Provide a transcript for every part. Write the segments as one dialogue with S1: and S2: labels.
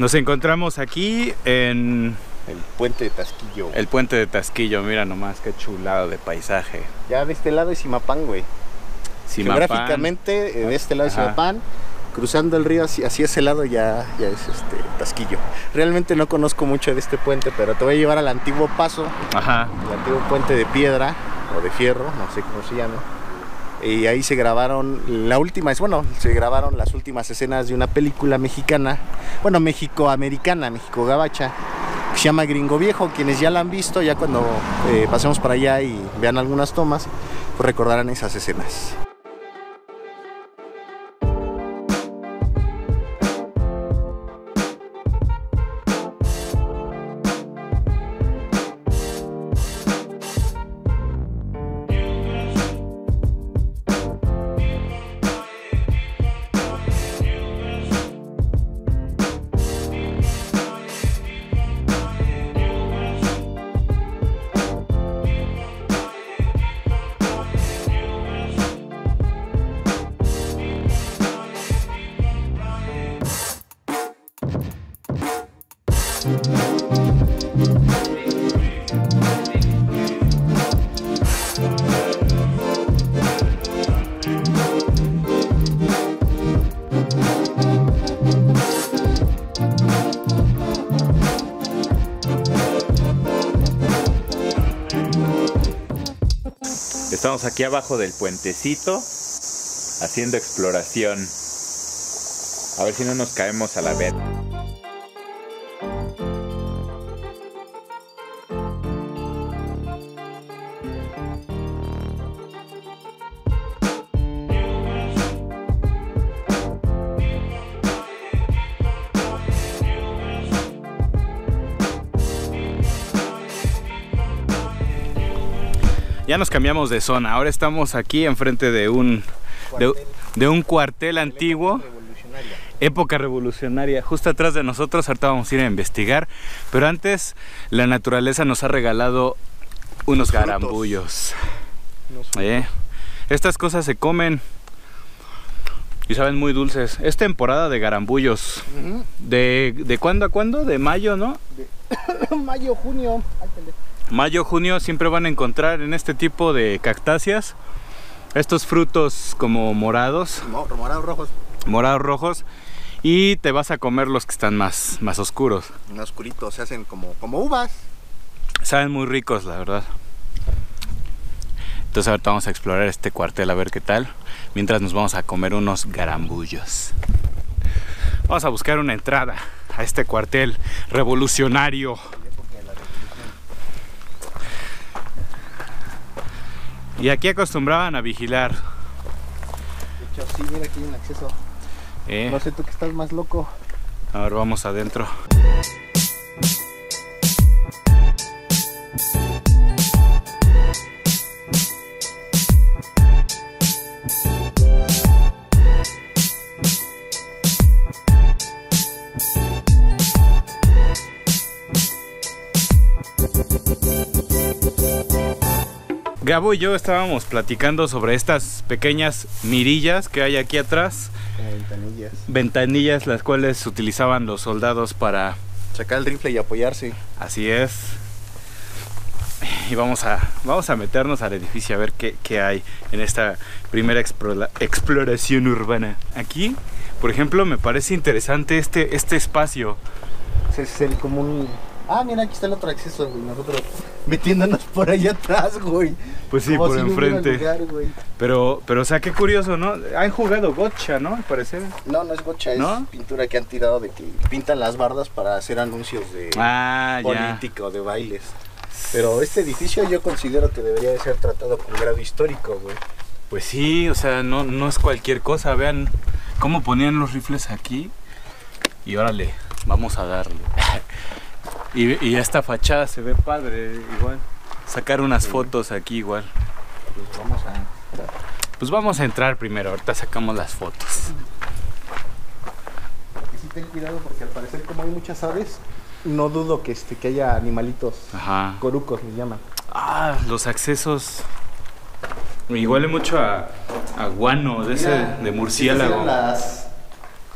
S1: Nos encontramos aquí en
S2: El puente de Tasquillo.
S1: el puente de Tasquillo. Mira nomás qué chulado de paisaje.
S2: Ya de este lado es Simapán, güey.
S1: Simapán.
S2: Geográficamente, de este lado es. Simapán. Cruzando el río hacia, hacia ese lado ya, ya es este Tasquillo. Realmente no conozco mucho de este puente, pero te voy a llevar al antiguo paso,
S1: Ajá.
S2: el antiguo puente de piedra o de fierro, no sé cómo se llama. Y ahí se grabaron la última, bueno, se grabaron las últimas escenas de una película mexicana, bueno, México-americana, México-gabacha, que se llama Gringo Viejo. Quienes ya la han visto, ya cuando eh, pasemos para allá y vean algunas tomas, pues recordarán esas escenas.
S1: Estamos aquí abajo del puentecito haciendo exploración. A ver si no nos caemos a la vez. Ya nos cambiamos de zona. Ahora estamos aquí enfrente de un de, de un cuartel antiguo,
S2: Revolucionaria.
S1: época revolucionaria, justo atrás de nosotros. Ahorita vamos a ir a investigar. Pero antes, la naturaleza nos ha regalado unos garambullos. ¿eh? Estas cosas se comen y saben muy dulces. Es temporada de garambullos. ¿De, de cuándo a cuándo? De mayo, ¿no?
S2: Mayo, junio.
S1: Mayo, junio siempre van a encontrar en este tipo de cactáceas estos frutos como morados,
S2: Mo- Morados rojos.
S1: morados rojos y te vas a comer los que están más, más oscuros.
S2: En oscurito, se hacen como, como uvas.
S1: Saben muy ricos, la verdad. Entonces ahorita vamos a explorar este cuartel a ver qué tal, mientras nos vamos a comer unos garambullos. Vamos a buscar una entrada a este cuartel revolucionario. Y aquí acostumbraban a vigilar.
S2: De hecho, sí, mira aquí hay un acceso.
S1: ¿eh?
S2: No sé tú que estás más loco.
S1: A ver, vamos adentro. Gabo y yo estábamos platicando sobre estas pequeñas mirillas que hay aquí atrás
S2: Como ventanillas.
S1: ventanillas las cuales utilizaban los soldados para
S2: Sacar el rifle y apoyarse.
S1: así es y vamos a vamos a meternos al edificio a ver qué, qué hay en esta primera explora- exploración urbana aquí por ejemplo me parece interesante este este espacio
S2: es el como un... Ah, mira, aquí está el otro acceso, güey. Nosotros metiéndonos por allá atrás, güey.
S1: pues sí
S2: Como
S1: por
S2: si
S1: enfrente
S2: lugar,
S1: pero pero o sea qué curioso no han jugado gotcha no al parecer
S2: No, no es gocha,
S1: ¿No?
S2: es pintura que han tirado de que pintan las bardas para hacer anuncios de
S1: ah ya
S2: política o de bailes. Pero este edificio yo considero que debería de ser tratado con grado histórico, güey.
S1: Pues sí, o sea, no, no es cualquier cosa. Vean cómo ponían los rifles aquí. Y órale, vamos a darle. Y, y esta fachada se ve padre, igual. Sacar unas fotos aquí igual.
S2: Pues vamos a...
S1: Pues vamos a entrar primero, ahorita sacamos las fotos.
S2: Y sí ten cuidado porque al parecer como hay muchas aves, no dudo que, este, que haya animalitos.
S1: Ajá.
S2: Corucos les llaman.
S1: Ah, los accesos. Me huele mucho a, a guano, de ese de murciélago.
S2: las...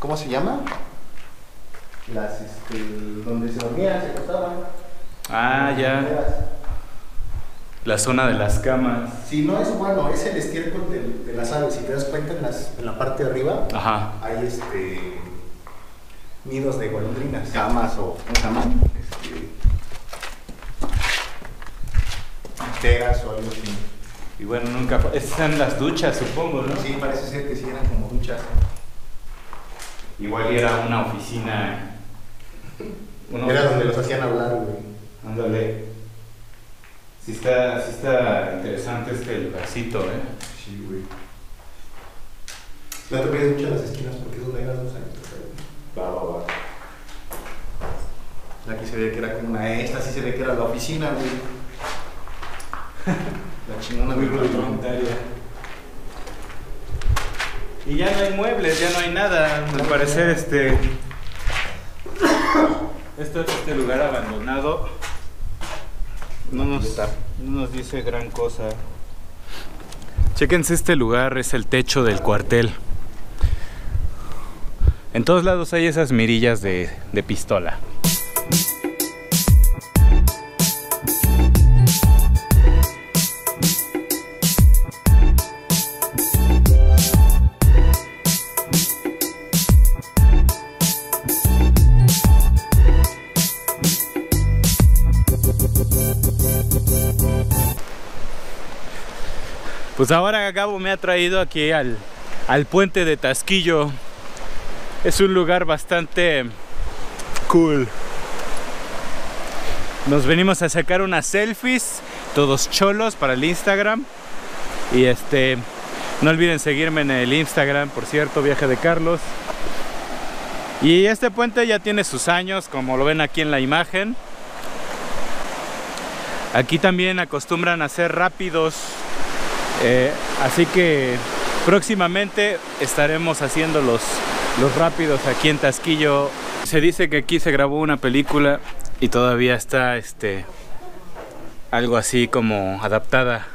S2: ¿Cómo se llama? Las, este, donde se dormía, se acostaban.
S1: Ah, ya. La zona de las camas.
S2: Si no es bueno, es el estiércol de, de las aves. Si te das cuenta en, las- en la parte de arriba,
S1: Ajá.
S2: hay este nidos de golondrinas, camas o ¿cómo se llaman? Este, teras o algo así.
S1: Y bueno, nunca. Estas están las duchas, supongo, ¿no?
S2: Sí, parece ser que sí eran como duchas.
S1: Igual era una oficina.
S2: Era donde los hacían hablar, güey.
S1: Ándale. Sí está, sí está interesante este lugarcito, ¿eh?
S2: Sí, güey. No te veas mucho a las esquinas porque es donde hay las dos años.
S1: Va, va, va.
S2: Aquí se ve que era como una esta, sí se ve que era la oficina, güey. La chingona
S1: Muy rudimentaria. Y ya no hay muebles, ya no hay nada. Al parecer, este. Esto, este lugar abandonado no nos, no nos dice gran cosa. Chéquense este lugar, es el techo del cuartel. En todos lados hay esas mirillas de, de pistola. Pues ahora Gabo me ha traído aquí al, al puente de Tasquillo. Es un lugar bastante cool. Nos venimos a sacar unas selfies, todos cholos para el Instagram. Y este, no olviden seguirme en el Instagram, por cierto, viaje de Carlos. Y este puente ya tiene sus años, como lo ven aquí en la imagen. Aquí también acostumbran a ser rápidos, eh, así que próximamente estaremos haciendo los, los rápidos aquí en Tasquillo. Se dice que aquí se grabó una película y todavía está este algo así como adaptada.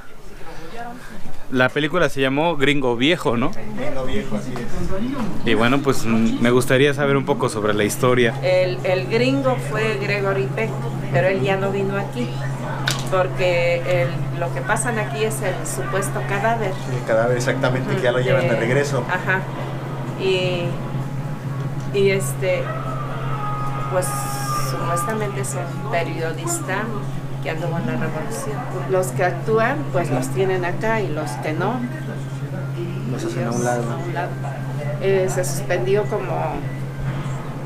S1: La película se llamó Gringo Viejo, ¿no?
S2: Lindo viejo, así es.
S1: Y bueno, pues mm, me gustaría saber un poco sobre la historia.
S3: El, el gringo fue Gregory Peck, pero él ya no vino aquí, porque el- lo que pasan aquí es el supuesto cadáver.
S2: El cadáver exactamente que ya lo llevan de regreso.
S3: Ajá. Y, y este, pues supuestamente es un periodista que anduvo en la revolución. Los que actúan, pues los tienen acá y los que no,
S2: Los hacen a un lado.
S3: a un lado. Eh, se suspendió como,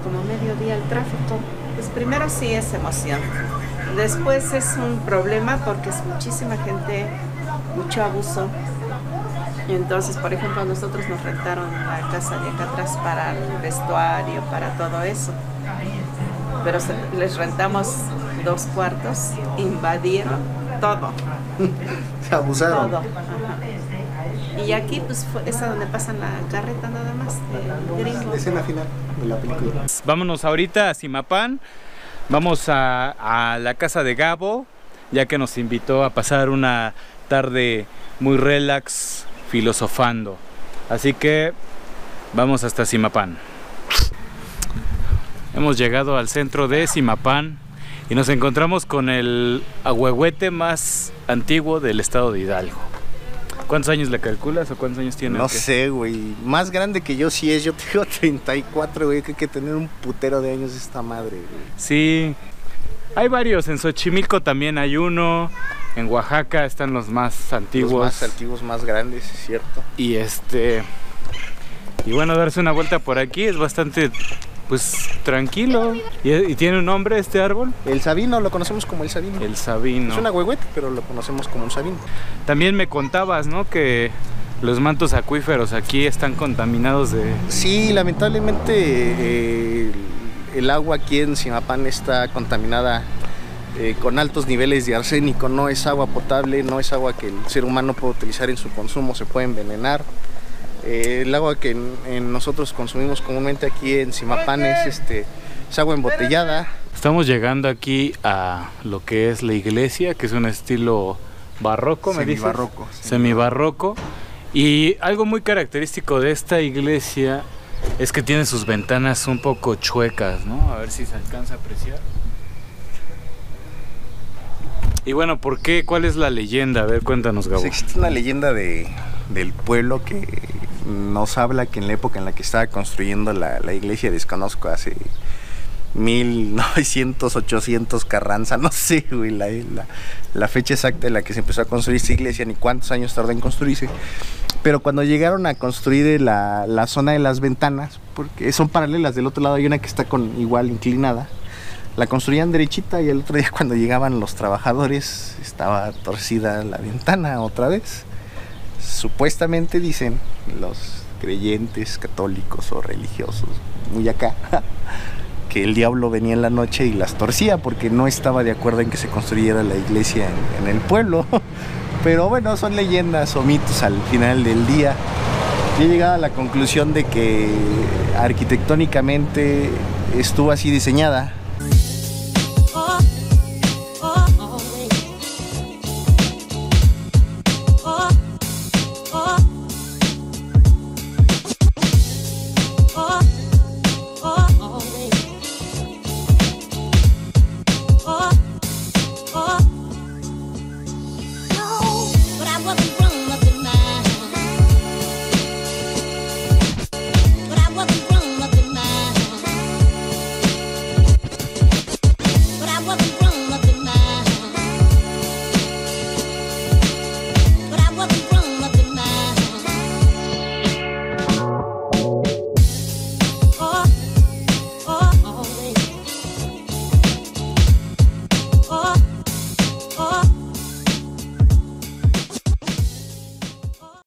S3: como medio día el tráfico. Pues primero sí es emoción. Después es un problema porque es muchísima gente, mucho abuso. Y entonces, por ejemplo, nosotros nos rentaron la casa de acá atrás para el vestuario, para todo eso. Pero se- les rentamos dos cuartos, invadieron todo,
S2: Se abusaron.
S3: todo. Y aquí pues fue, es a donde pasan la carreta nada más de gringo.
S2: Escena final de la película.
S1: Vámonos ahorita a Simapán. Vamos a, la casa de Gabo, ya que nos invitó a pasar una tarde muy relax, filosofando. Así que vamos hasta Simapán. Hemos llegado al centro de Simapán y nos encontramos con el ahuehuete más antiguo del estado de Hidalgo. ¿Cuántos años le calculas o cuántos años tiene?
S2: No sé, güey. Más grande que yo sí es. Yo tengo 34, güey. Que hay que tener un putero de años esta madre, güey.
S1: Sí, hay varios. En Xochimilco también hay uno. En Oaxaca están los más antiguos.
S2: Los más antiguos, más grandes, es cierto.
S1: Y este. Y bueno, darse una vuelta por aquí es bastante, pues, tranquilo. ¿Y, y tiene un nombre este árbol?
S2: El Sabino, lo conocemos como el Sabino.
S1: El Sabino.
S2: Es una huehuete, pero lo conocemos como un Sabino.
S1: También me contabas, ¿no? Que los mantos acuíferos aquí están contaminados de.
S2: Sí, lamentablemente eh, el, el agua aquí en Simapán está contaminada eh, con altos niveles de arsénico. No es agua potable, no es agua que el ser humano puede utilizar en su consumo, se puede envenenar. Eh, el agua que en- en nosotros consumimos comúnmente aquí en Simapán es, este, es agua embotellada.
S1: Estamos llegando aquí a lo que es la iglesia, que es un estilo barroco, me dices.
S2: Semibarroco,
S1: Semibarroco. Y algo muy característico de esta iglesia Es que tiene sus ventanas un poco chuecas, ¿no? A ver si se alcanza a apreciar. Y bueno, ¿por qué? ¿Cuál es la leyenda? A ver, cuéntanos, Gabo.
S2: Pues existe una leyenda de, del pueblo que nos habla que en la época en la que estaba construyendo la, la iglesia, desconozco, hace 1900, 800 Carranza, no sé, güey, la, la, la, fecha exacta en la que se empezó a construir esta iglesia, ni cuántos años tardó en construirse. Pero cuando llegaron a construir la, la zona de las ventanas, porque son paralelas, del otro lado hay una que está con igual inclinada, la construían derechita y el otro día cuando llegaban los trabajadores estaba torcida la ventana otra vez. Supuestamente dicen los creyentes católicos o religiosos, muy acá, que el diablo venía en la noche y las torcía porque no estaba de acuerdo en que se construyera la iglesia en, en el pueblo. Pero bueno, son leyendas o mitos al final del día. Yo he llegado a la conclusión de que arquitectónicamente estuvo así diseñada.